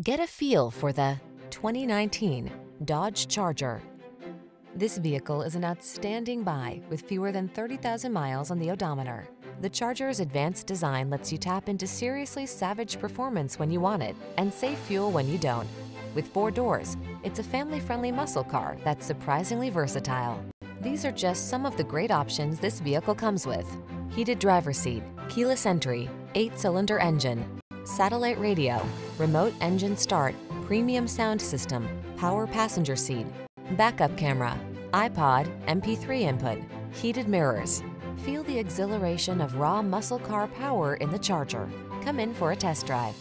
Get a feel for the 2019 Dodge Charger. This vehicle is an outstanding buy with fewer than 30,000 miles on the odometer. The Charger's advanced design lets you tap into seriously savage performance when you want it and save fuel when you don't. With four doors, it's a family-friendly muscle car that's surprisingly versatile. These are just some of the great options this vehicle comes with. Heated driver seat, keyless entry, eight-cylinder engine, satellite radio, remote engine start, premium sound system, power passenger seat, backup camera, iPod, MP3 input, heated mirrors. Feel the exhilaration of raw muscle car power in the Charger. Come in for a test drive.